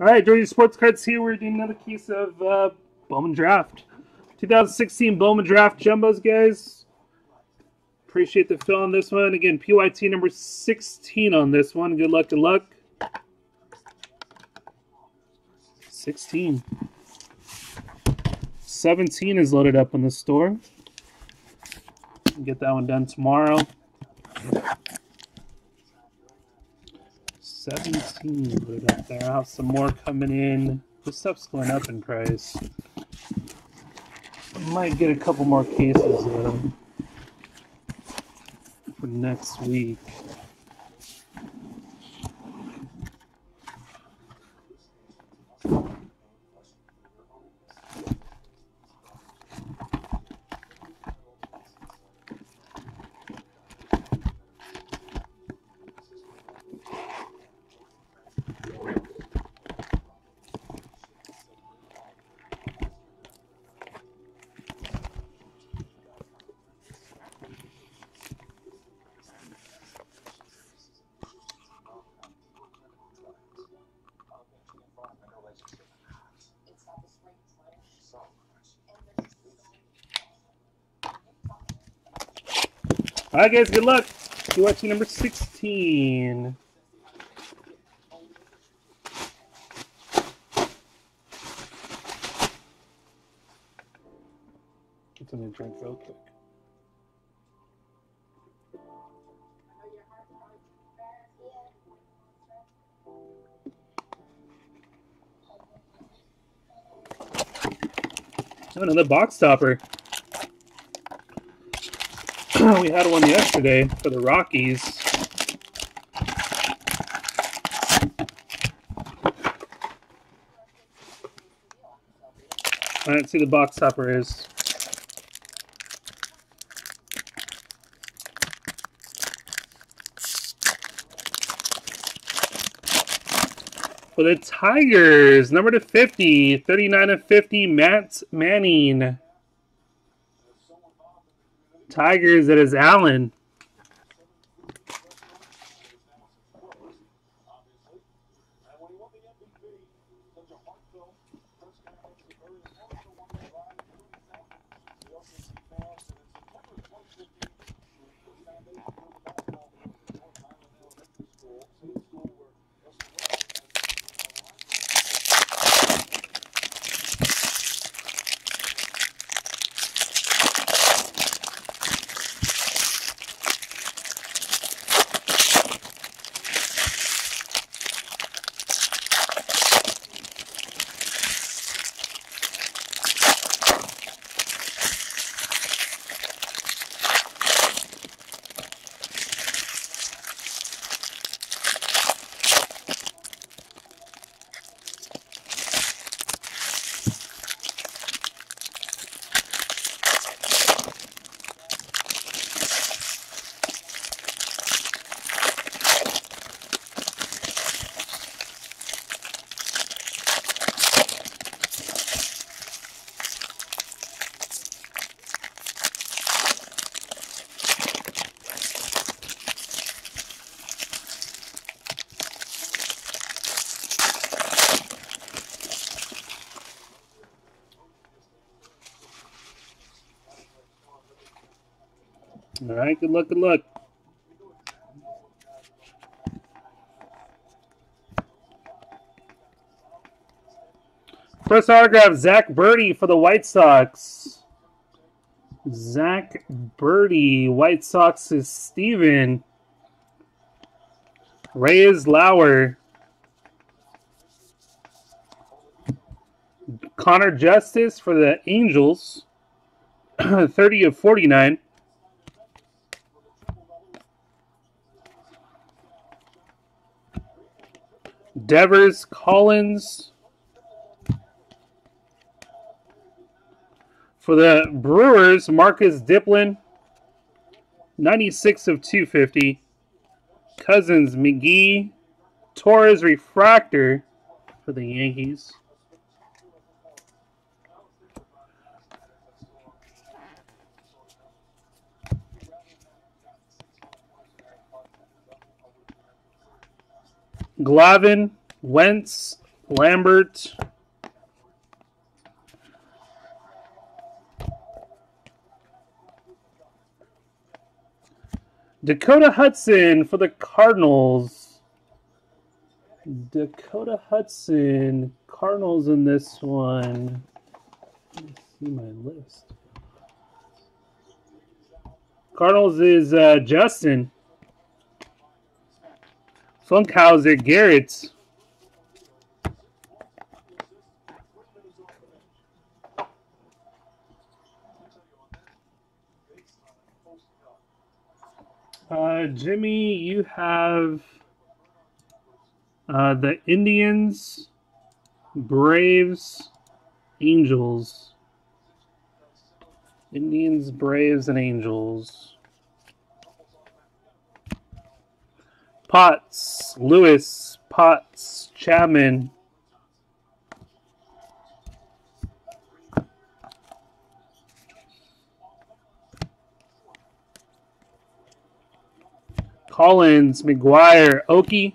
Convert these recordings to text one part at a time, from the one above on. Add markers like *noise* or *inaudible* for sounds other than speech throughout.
All right, Georgia Sports Cards here. We're doing another case of uh, Bowman Draft. 2016 Bowman Draft Jumbos, guys. Appreciate the fill on this one. Again, PYT number 16 on this one. Good luck, good luck. 16. 17 is loaded up in the store. Get that one done tomorrow. 17 loaded up there. I'll have some more coming in. This stuff's going up in price. Might get a couple more cases though for next week. All right, guys, good luck. You watching number 16. Get something to drink real quick. Another box topper. *clears throat* we had one yesterday for the Rockies. I don't see the box topper is. For the Tigers, number to 50, 39 of 50, Matt Manning. Tigers, it is Allen. All right, good luck, good luck. First autograph, Zach Burdi for the White Sox. Zach Burdi, White Sox is Steven. Reyes Lauer. Connor Justus for the Angels. *clears throat* 30 of 49. Devers Collins. For the Brewers, Marcos Diplan, 96 of 250. Cousins McGee. Torres Refractor for the Yankees. Glavin, Wentz Lambert. Dakota Hudson for the Cardinals. Dakota Hudson, Cardinals in this one. Let me see my list. Cardinals is uh, Justin. Funkhouser, Garrett. Uh, Jimmy, you have uh, the Indians, Braves, Angels. Indians, Braves, and Angels. Potts, Lewis, Potts, Chapman. Collins, McGuire, Oki.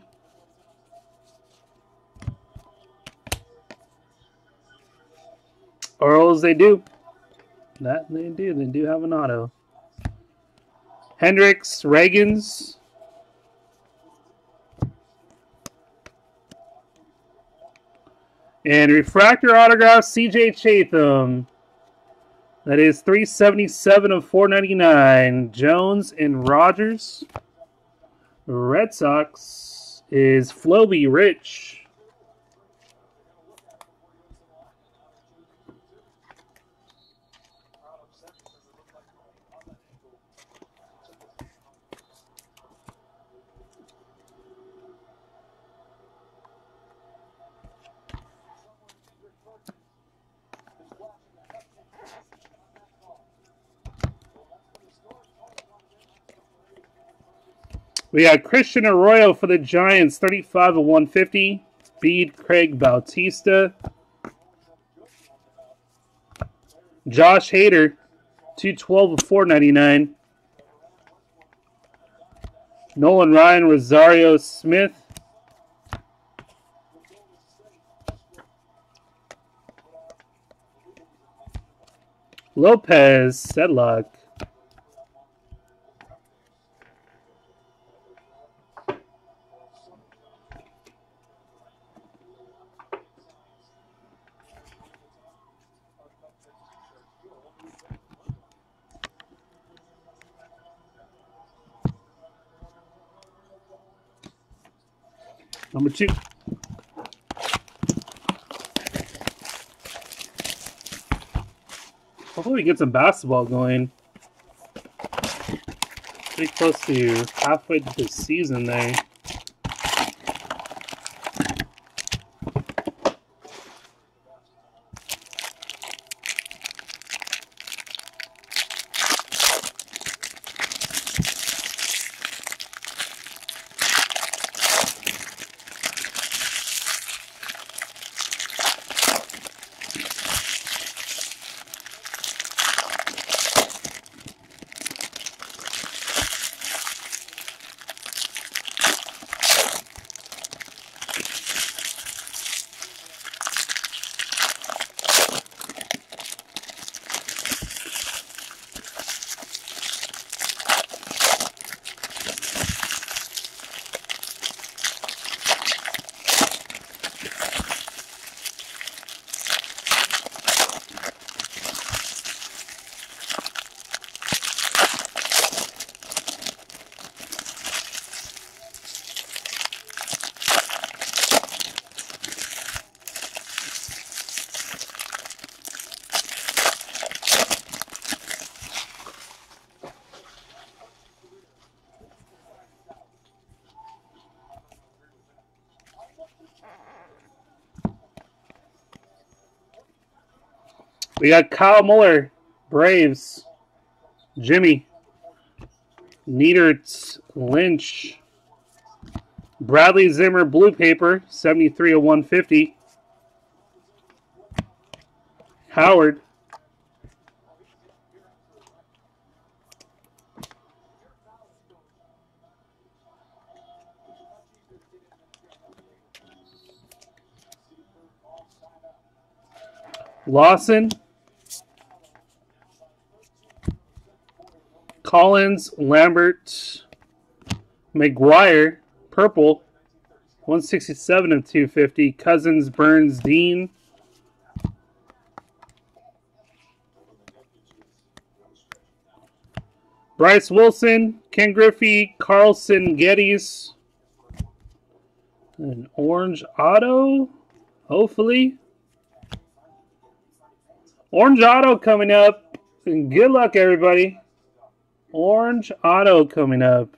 Orioles, they do. That they do. They do have an auto. Hendricks, Reagans. And refractor autograph, CJ Chatham. That is 377 of 499. Jones and Rogers. Red Sox is Floby Rich. We got Christian Arroyo for the Giants, 35 of 150. Bead Craig Bautista. Josh Hader, 212 of 499. Nolan Ryan, Rosario Smith. Lopez, Sedlock. Hopefully we get some basketball going. Pretty close to halfway to the season there. We got Kyle Muller, Braves, Jimmy, Niedertz, Lynch, Bradley Zimmer, Blue Paper, 73 of 150. Howard. Lawson. Collins, Lambert, McGuire, purple, 167 of 250. Cousins, Burns, Dean. Bryce Wilson, Ken Griffey, Carlson, Gettys. An orange auto, hopefully. Orange auto coming up. And good luck, everybody. Orange auto coming up.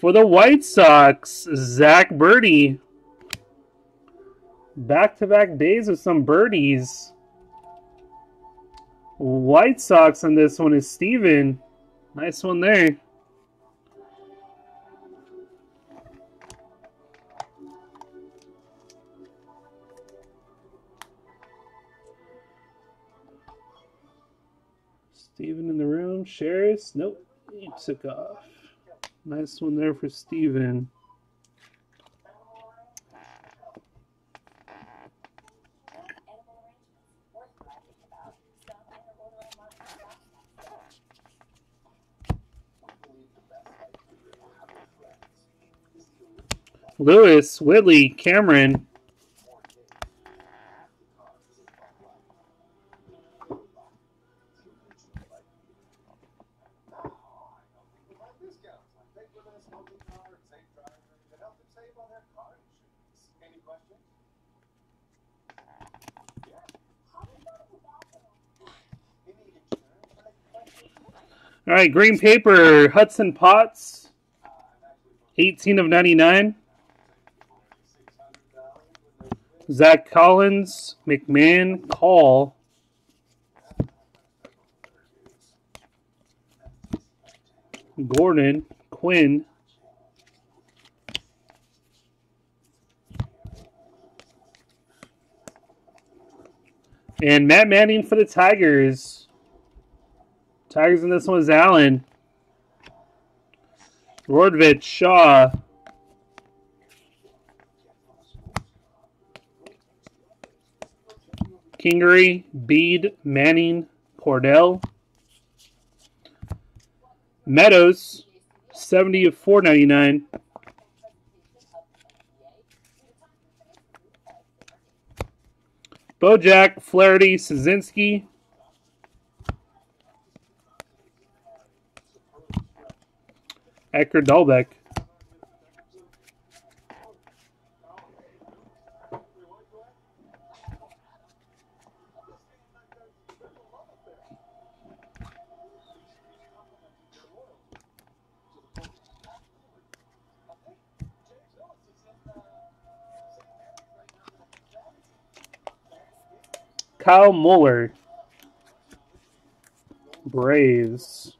For the White Sox, Zach Burdi. Back-to-back days of some birdies. White Sox on this one is Steven. Nice one there. Sherris. Nope. He took off. Nice one there for Steven. Lewis, Whitley, Cameron. Right, green paper, Hudson Potts, 18 of 99. Zach Collins, McMahon, Call. Gordon, Quinn. And Matt Manning for the Tigers. Tigers in this one is Allen. Rodvich, Shaw. Kingery, Bede, Manning, Cordell. Meadows, 70 of 499. Bojack, Flaherty, Szynski. Ecker Dalbec. Kyle Muller. Braves.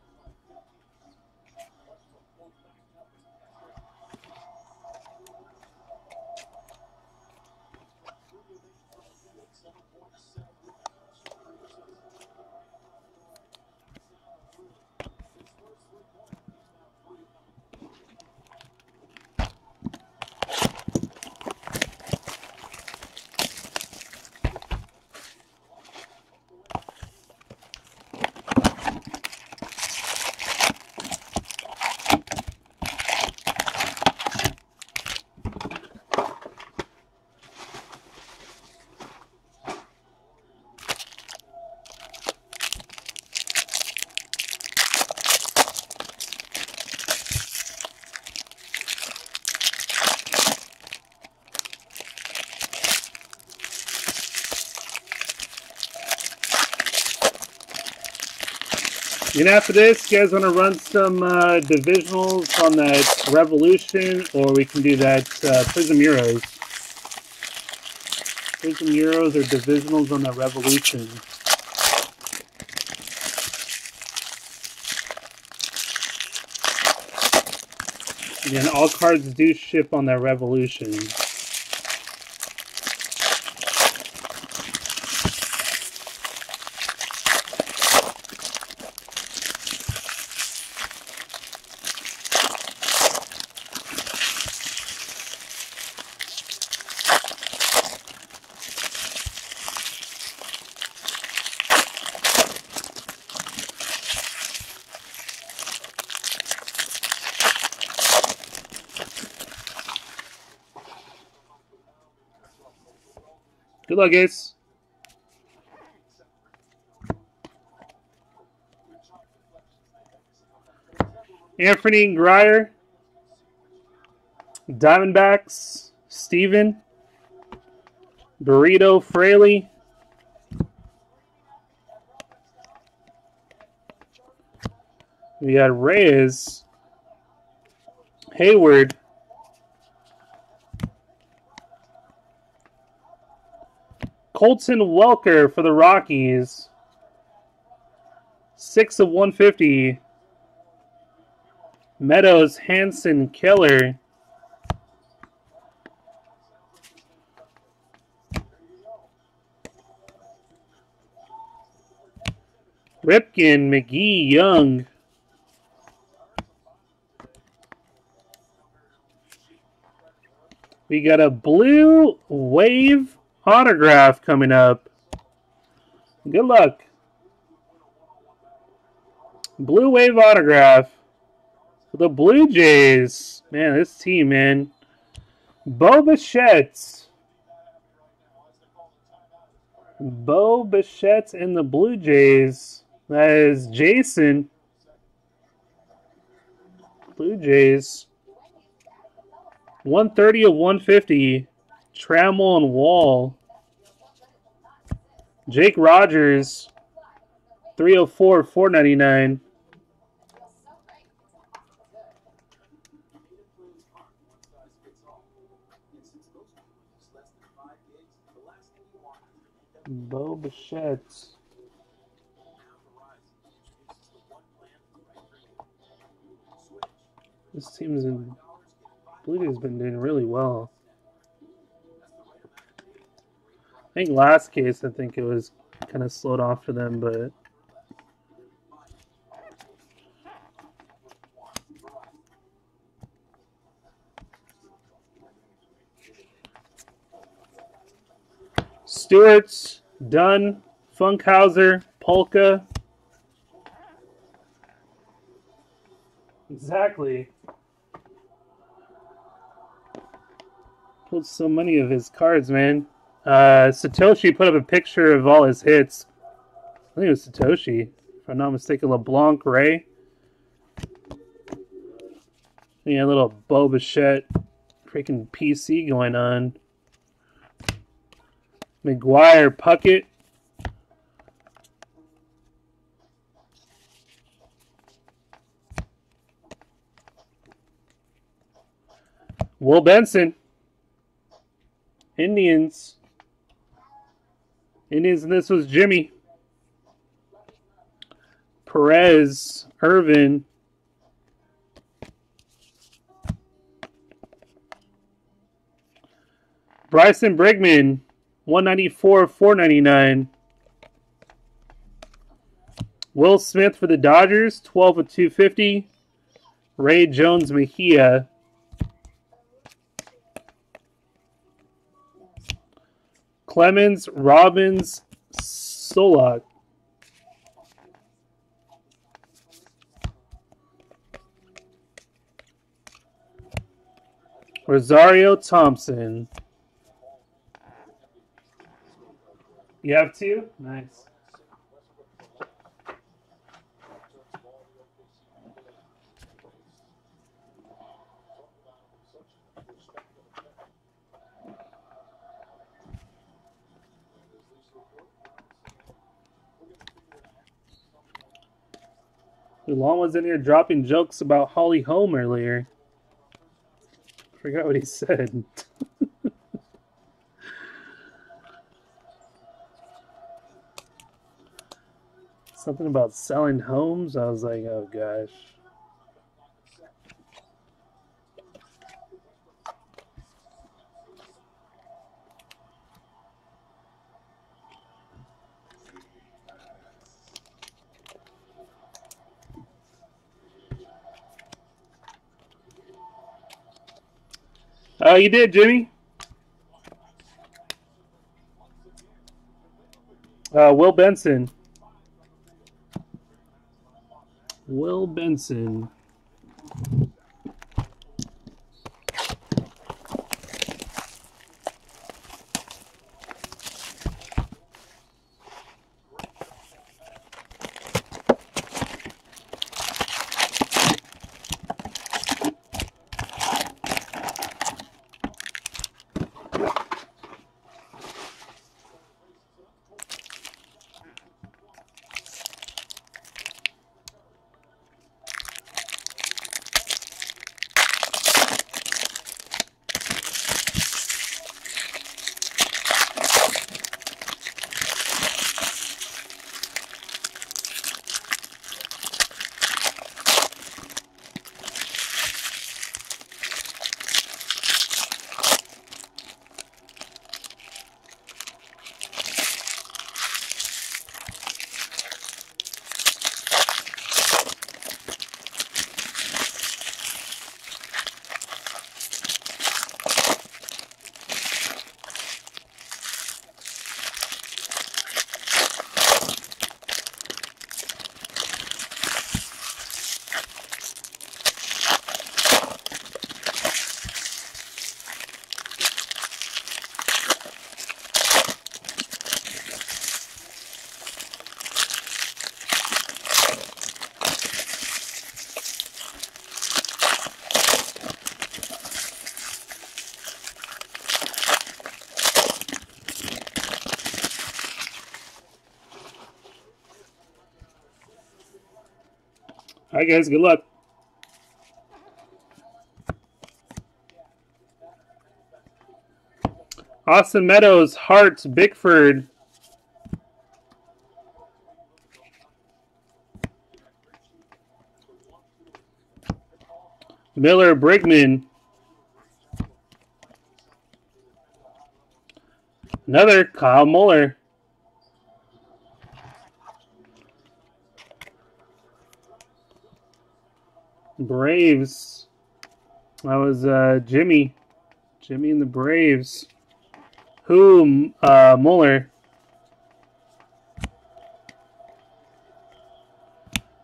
And after this, you guys want to run some uh, divisionals on that Revolution, or we can do that uh, Prism Euros. Prism Euros or divisionals on the Revolution. Again, all cards do ship on that Revolution. Good luck, Ace. Anfernee Grier. Diamondbacks. Steven. Burrito Fraley. We got Reyes. Hayward. Colton Welker for the Rockies. Six of 150. Meadows, Hanson, Keller. Ripken, McGee, Young. We got a blue wave autograph coming up. Good luck. Blue wave autograph the Blue Jays. Man, this team, man. Bo Bichette. Bo Bichette and the Blue Jays. That is Jason. Blue Jays. 130 of 150. Trammell and Wall. Jake Rogers. 304 499. Bo Bichette. This team's in Blue Jays been doing really well. I think last case, I think it was kind of slowed off for them, but Stewart's, Dunn, Funkhouser, Polka. Exactly. Pulled so many of his cards, man. Uh, Satoshi put up a picture of all his hits. I think it was Satoshi, if I'm not mistaken. LeBlanc Ray. Yeah, a little Bo Bichette freaking PC going on. McGuire Puckett. Will Benson. Indians. Indians, and this was Jimmy. Perez, Irvin. Bryson Brigman, 194 499. Will Smith for the Dodgers, 12 of 250. Ray Jones Mejia. Clemens, Robbins, Solak. Rosario Thompson. You have two? Nice. Long was in here dropping jokes about Holly Holm earlier. Forgot what he said. *laughs* Something about selling homes. I was like, oh gosh. Oh, you did, Jimmy. Uh, Will Benson. Will Benson. All right, guys. Good luck. Austin Meadows, Hart, Bickford. Miller, Brigman. Another Kyle Muller. Braves. That was uh, Jimmy. Jimmy and the Braves. Who? Uh, Muller.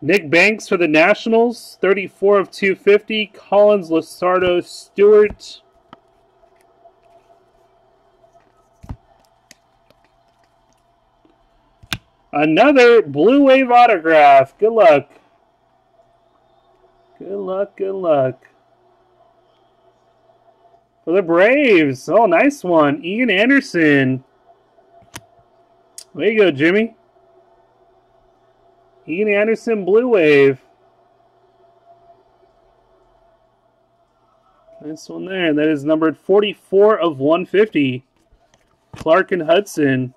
Nick Banks for the Nationals, 34 of 250. Collins, Luzardo, Stewart. Another Blue Wave autograph. Good luck. Good luck, good luck. For the Braves. Oh, nice one. Ian Anderson. There you go, Jimmy. Ian Anderson, Blue Wave. Nice one there. That is numbered 44 of 150. Clark and Hudson.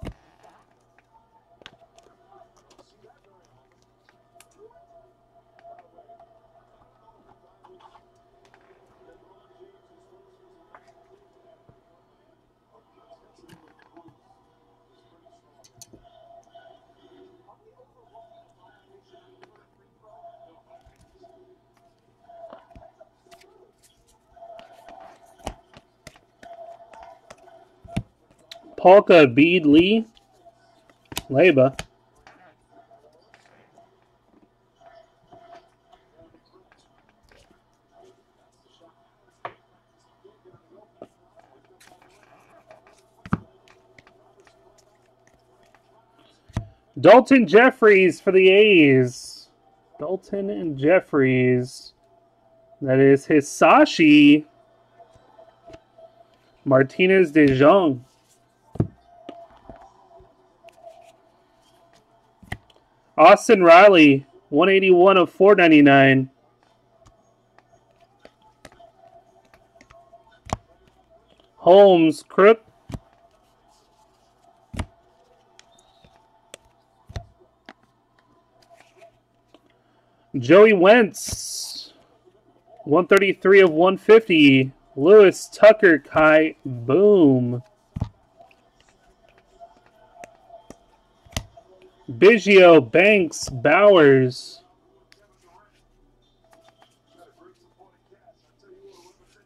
Polka Bead Lee. Leba. Daulton Jefferies for the A's. Daulton and Jefferies. That is Hisashi. Martinez de Jong. Austin Riley, 181 of 499. Holmes, Crook. Joey Wentz, 133 of 150. Lewis Tucker, Kai, boom. Biggio, Banks, Bowers.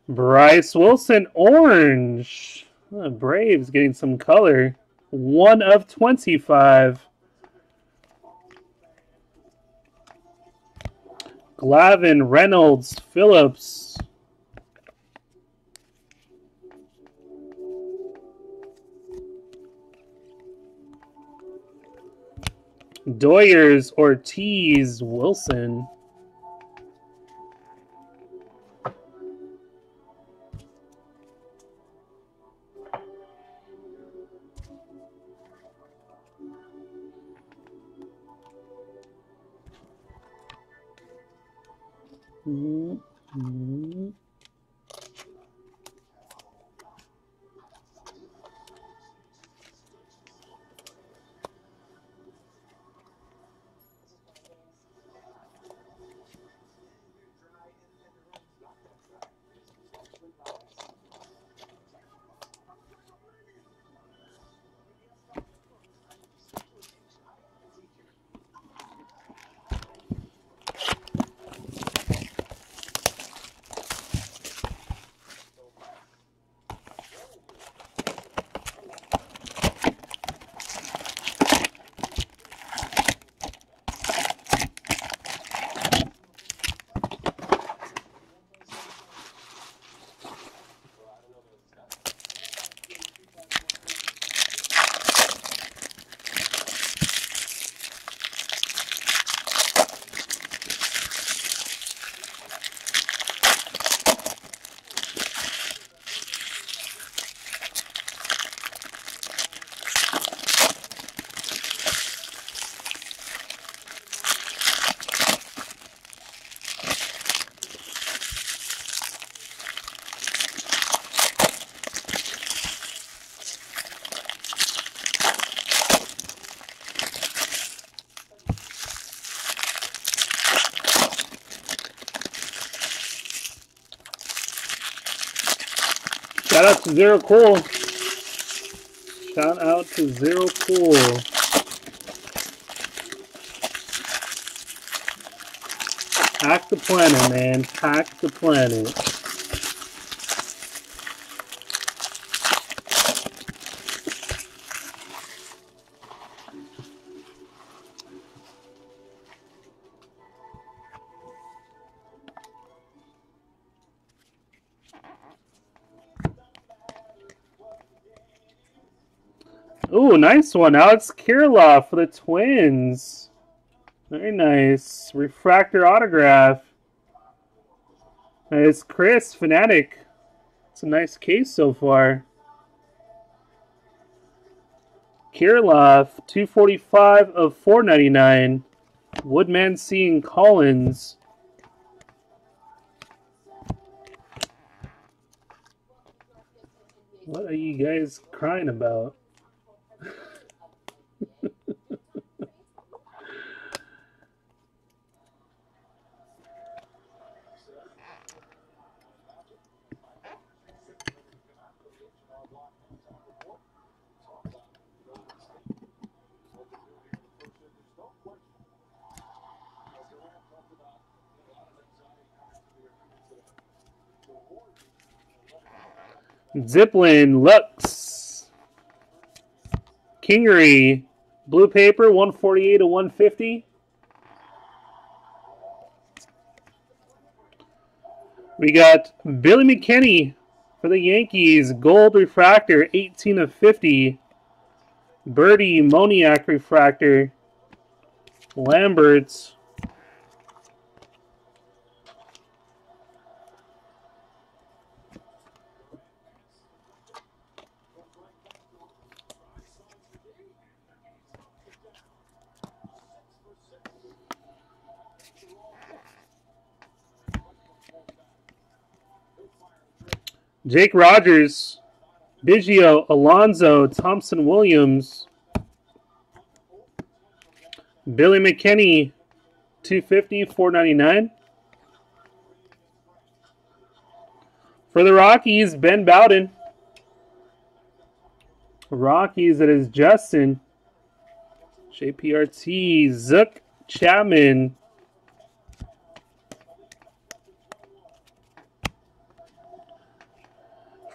Bryce Wilson, orange. Oh, Braves getting some color. One of 25. Glavin, Reynolds, Phillips. Doyers, Ortiz, Wilson. Shout out to Zero Cool. Shout out to Zero Cool. Hack the planet, man. Hack the planet. Ooh, nice one. Alex Kirilloff for the Twins. Very nice. Refractor autograph. It's Chris, Fanatic. It's a nice case so far. Kirilloff, 245 of 499. Woodman seeing Collins. What are you guys crying about? Ziplin, Lux, Kingery, Blue Paper, 148 to 150. We got Billy McKinney for the Yankees, Gold Refractor, 18 of 50. Burdi Moniac Refractor, Lamberts, Jake Rogers, Biggio, Alonso, Thompson Williams, Billy McKinney, 250, 499. For the Rockies, Ben Bowden. Rockies, it is Justin. JPRT, Zook Chapman,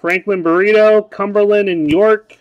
Franklin Barreto, Cumberland, and York.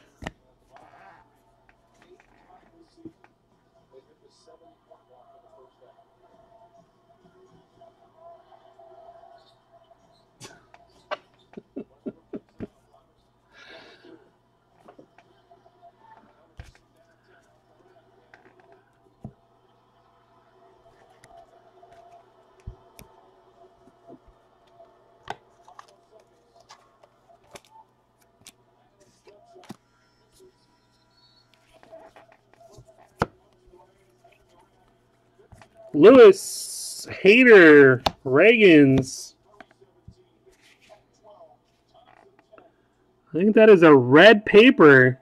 Lewis, Hader, Ragans. I think that is a red paper.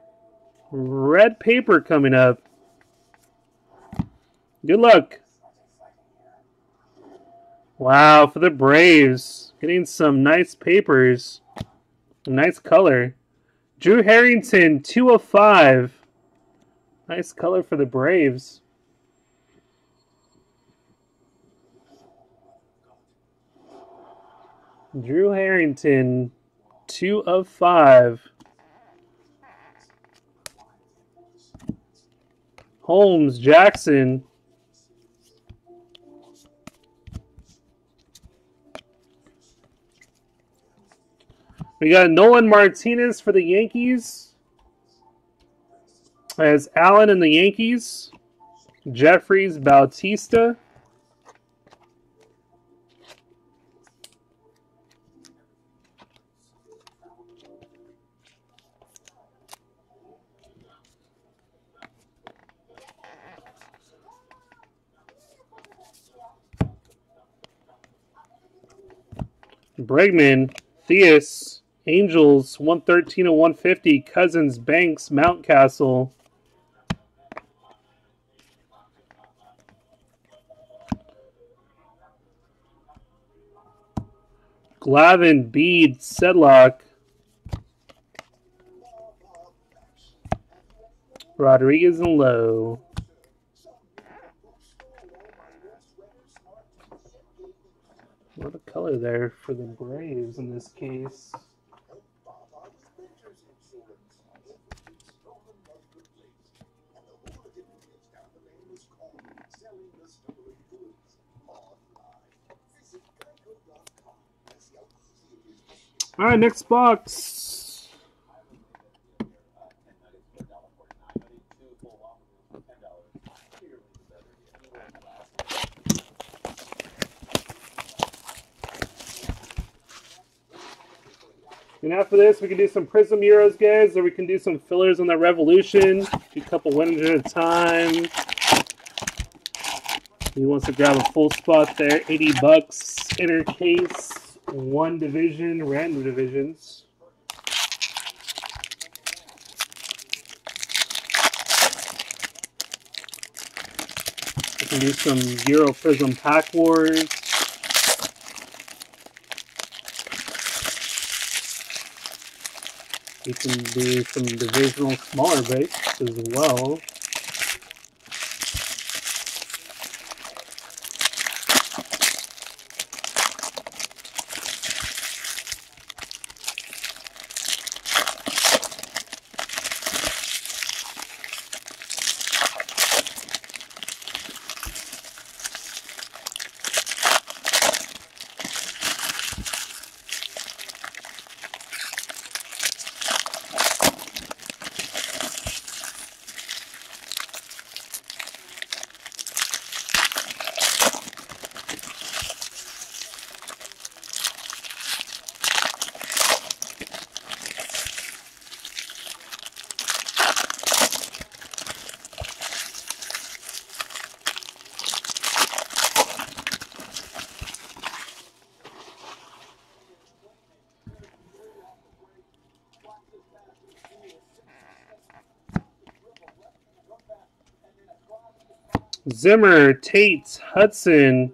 Red paper coming up. Good luck. Wow, for the Braves. Getting some nice papers. Nice color. Drew Harrington, 2 of 5. Nice color for the Braves. Drew Harrington, two of five. Holmes, Jackson. We got Nolan Martinez for the Yankees. As Allen and the Yankees. Jefferies, Bautista. Bregman, Theus, Angels, 113 to 150, Cousins, Banks, Mountcastle. Glavin, Bede, Sedlock. Rodriguez and Lowe. Color there for the Braves in this case. All right, next box. And after this, we can do some Prism Euros, guys, or we can do some fillers on the Revolution. Do a couple winners at a time. He wants to grab a full spot there, 80 bucks, inner case one division, random divisions. We can do some Euro Prism Pack Wars. We can do some divisional smaller base as well. Zimmer, Tate, Hudson.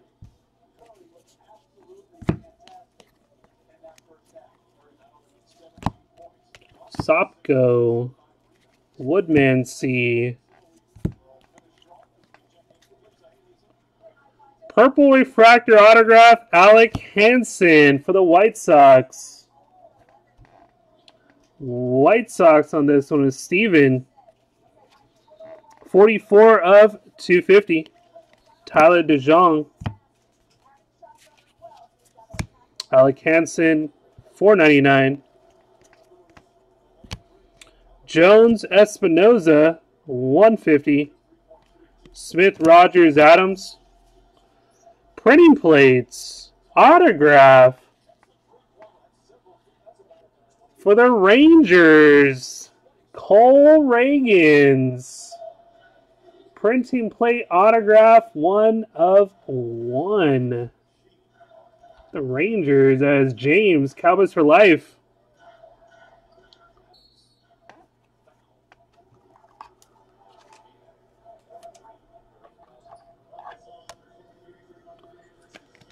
Sopko, Woodmansee. Purple refractor autograph, Alec Hansen for the White Sox. White Sox on this one is Steven. 44 of 250. Tyler DeJong. Alec Hansen, 499. Jones Espinoza, 150. Smith Rogers Adams. Printing plates. Autograph. For the Rangers. Cole Ragans. Printing plate autograph, one of one. The Rangers as James, Cowboys for life.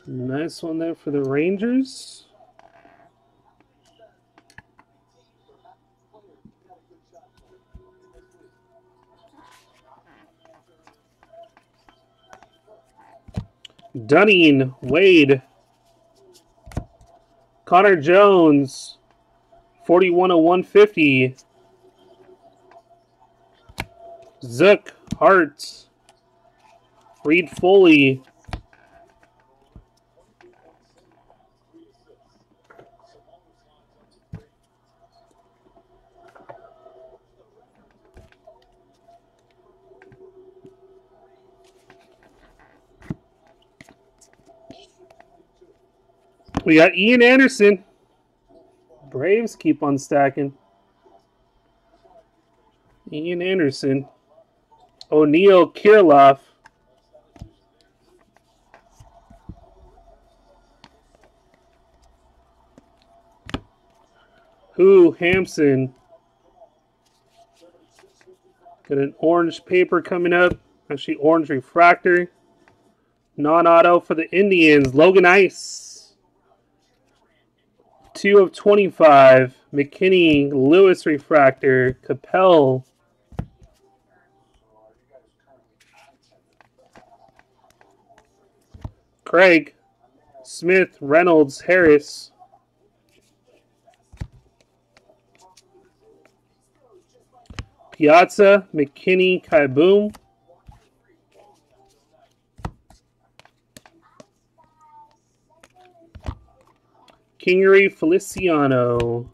Nice one there for the Rangers. Dunning, Wade, Connor Jones, 41 of 150. Zeuch, Hart, Reed Foley, We got Ian Anderson. Braves keep on stacking. Ian Anderson. O'Neill Kirilloff. Who Hampson. Got an orange paper coming up. Actually, orange refractor. Non-auto for the Indians. Logan Ice two of 25. McKinney, Lewis refractor, Capel. Craig, Smith, Reynolds, Harris. Piazza, McKinney, Kaiboom. Kingery, Feliciano.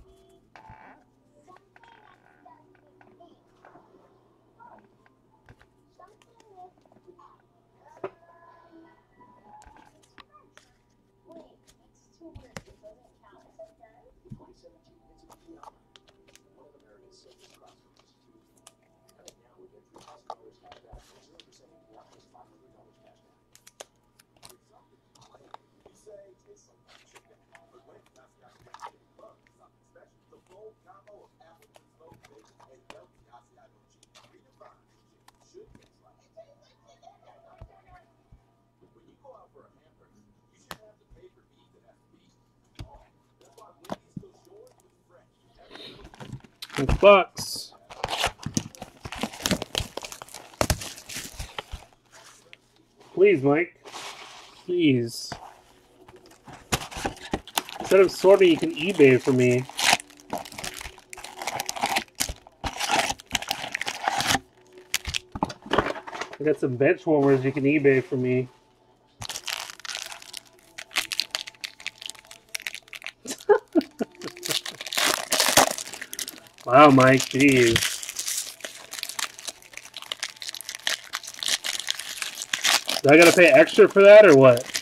bucks. Please, Mike. Please. Instead of sorting, you can eBay for me. I got some bench warmers you can eBay for me. *laughs* Wow, Mike, jeez. Do I gotta pay extra for that or what?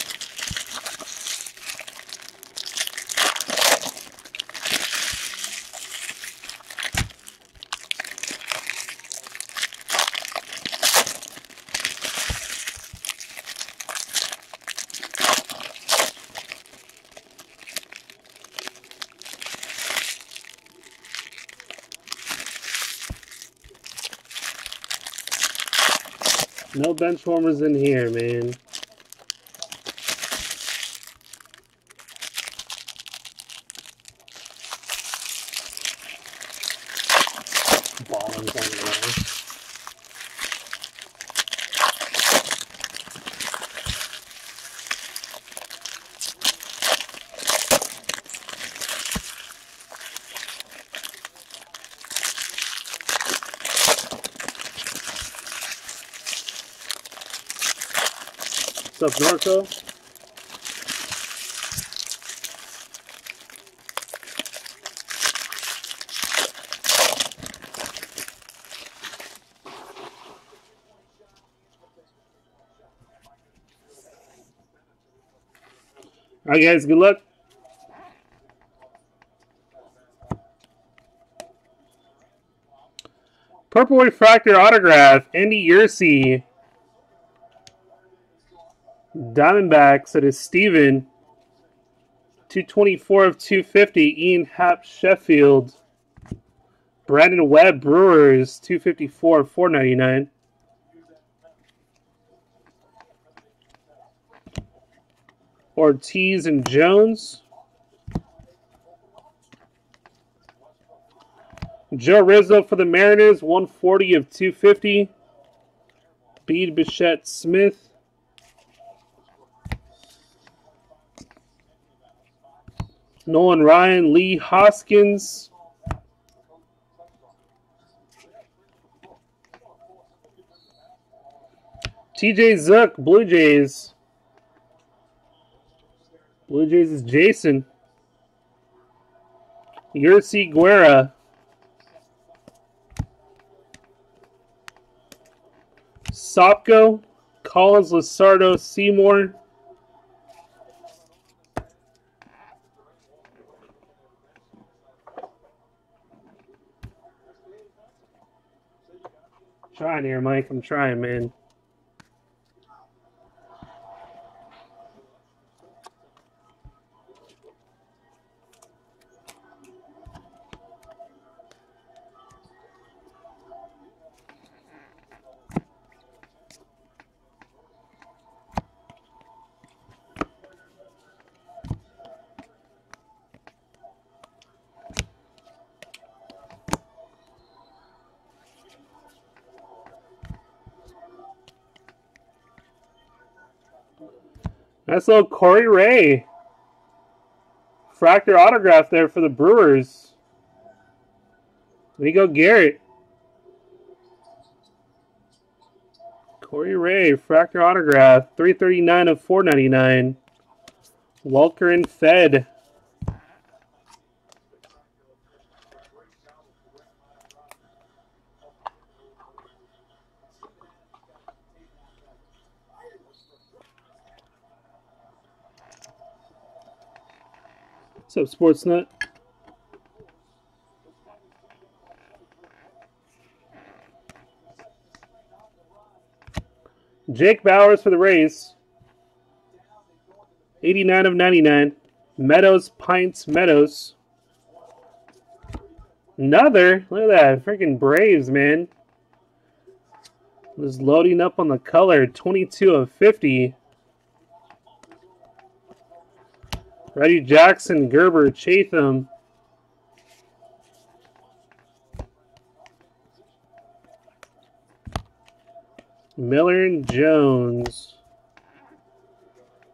No bench warmers in here, man. Up, Norco? All right, guys, good luck. Purple Refractor Autograph, Andy Yerzy. Diamondbacks, it is Steven. 224 of 250, Ian Happ Sheffield. Brandon Webb Brewers, 254 of 499. Ortiz and Jones. Joe Rizzo for the Mariners, 140 of 250. Bede Bichette Smith. Nolan Ryan, Lee Hoskins. TJ Zeuch, Blue Jays. Blue Jays is Jason. Yursi Guerra. Sopko, Collins, Luzardo, Seymour. Trying here, Mike. I'm trying, man. Nice little Corey Ray. Fractor autograph there for the Brewers. You go, Garrett. Corey Ray, Fractor autograph. 339 of 499. Welker and Fed. What's up, Sportsnet? Jake Bauers for the Rays. 89 of 99. Meadows, Pints, Meadows. Another. Look at that. Freaking Braves, man. Was loading up on the color. 22 of 50. Reggie Jackson, Gerber, Chatham. Miller and Jones.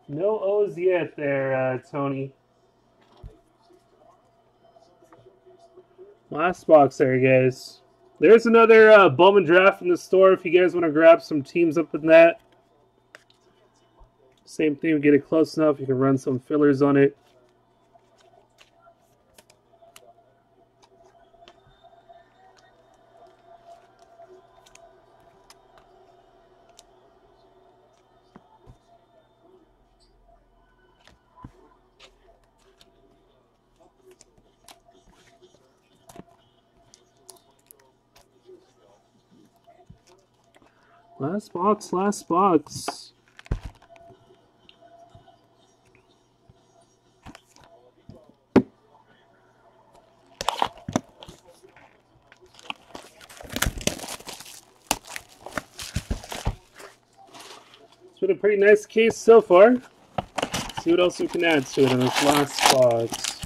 No O's yet there, uh, Tony. Last box there, guys. There's another uh, Bowman draft in the store if you guys want to grab some teams up in that. Same thing, get it close enough, you can run some fillers on it. Last box, last box. Pretty nice case so far. Let's see what else we can add to it in this last box.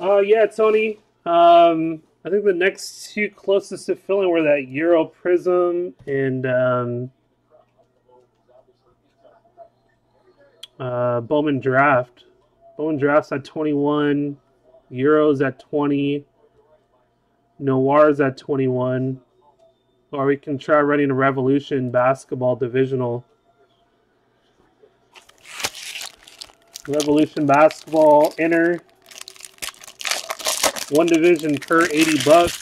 Uh, yeah, Tony. Um, I think the next two closest to filling were that Euro Prism and um, uh, Bowman Draft. Bowman Draft's at 21, Euros at 20, Noirs at 21. Or we can try running a Revolution basketball divisional. Revolution basketball inner one division per 80 bucks.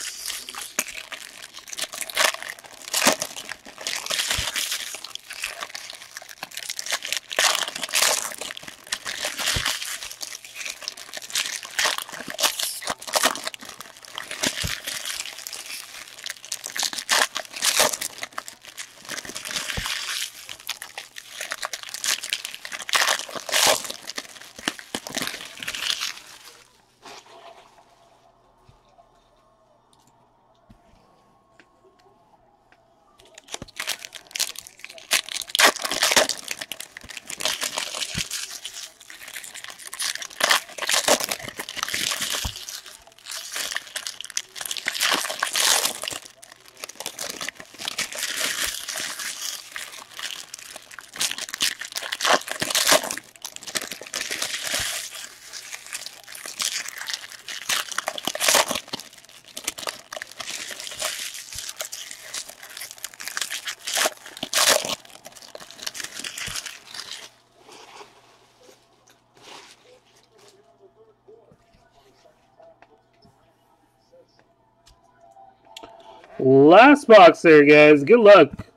Last box there, guys. Good luck.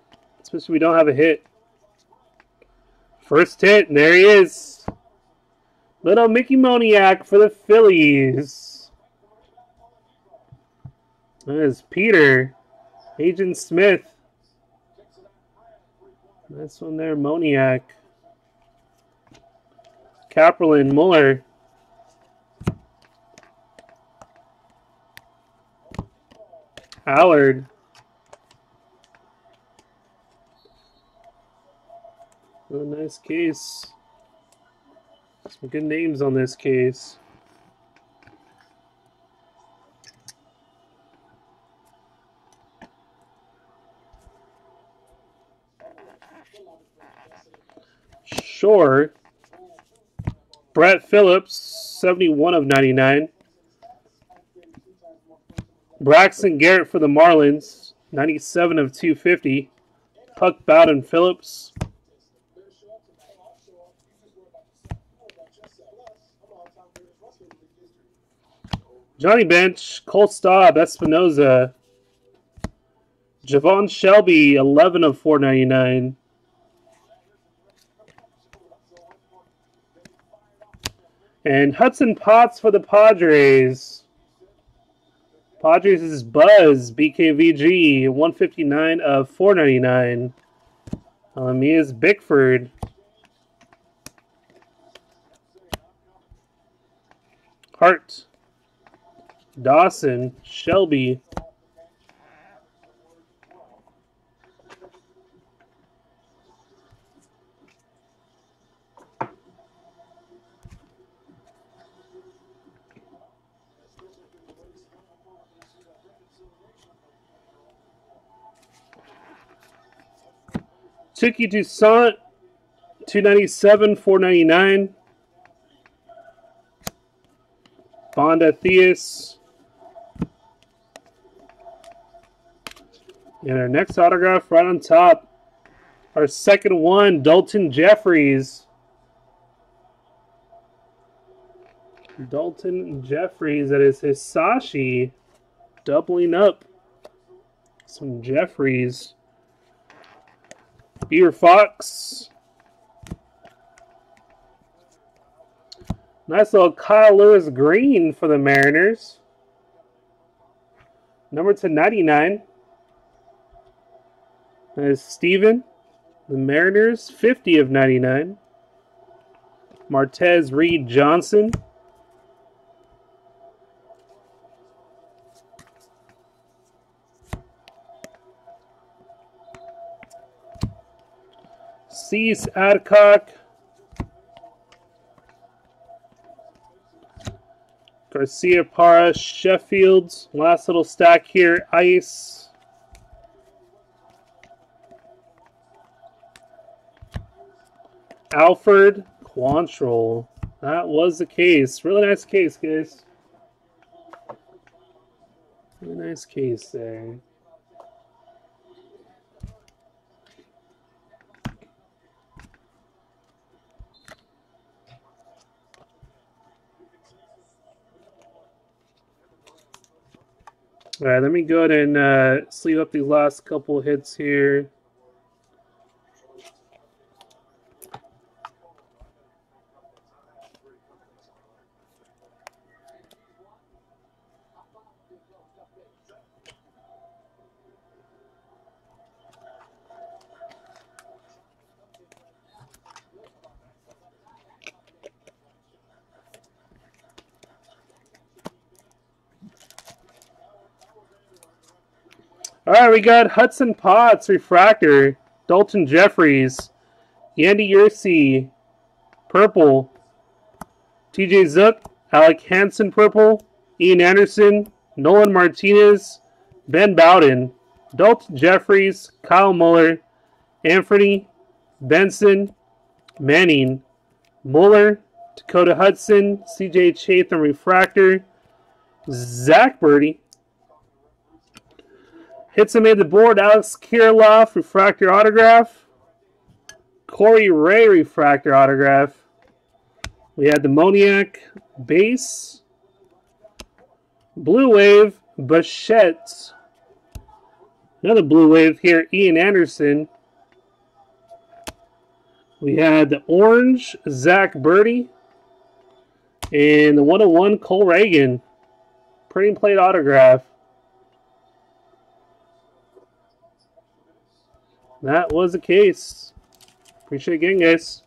Especially we don't have a hit. First hit, and there he is. Little Mickey Moniak for the Phillies. That is Peter. Agent Smith. Nice one there, Moniak. Kaprielian, Muller. Allard. Oh, nice case. Some good names on this case. Sure, Brett Phillips, 71 of 99. Braxton Garrett for the Marlins, 97 of 250. Puck Bowden Phillips. Johnny Bench, Cole Staub, Espinoza. Javon Shelby, 11 of 499. And Hudson Potts for the Padres. Padres is Buzz, BKVG, 159 of 499. Um, Bickford. Hart. Dawson. Shelby. Touki Toussaint, 297, 499. Fonda Theus. And our next autograph right on top. Our second one, Daulton Jefferies. Daulton Jefferies, that is Hisashi. Doubling up some Jefferies. Beaver Fox. Nice little Kyle Lewis green for the Mariners. Number to 99. That is Steven. The Mariners, 50 of 99. Martez Reed Johnson. Cease Adcock. Garcia Para, Sheffield. Last little stack here. Ice. Alfred Quantrill. That was the case. Really nice case, guys. Really nice case there. All right, let me go ahead and uh, sleeve up these last couple hits here. All right, we got Hudson Potts, Refractor, Daulton Jefferies, Yandy Yerzy, Purple, TJ Zeuch, Alec Hansen, Purple, Ian Anderson, Nolan Martinez, Ben Bowden, Daulton Jefferies, Kyle Muller, Anthony, Benson, Manning, Muller, Dakota Hudson, CJ Chatham Refractor, Zach Burdi, Hits him made the board. Alex Kirilloff, refractor autograph. Corey Ray, refractor autograph. We had the Moniak base. Blue Wave, Bichette. Another Blue Wave here, Ian Anderson. We had the Orange, Zach Burdi. And the 101, Cole Reagan. Printing plate autograph. That was the case. Appreciate it again, guys.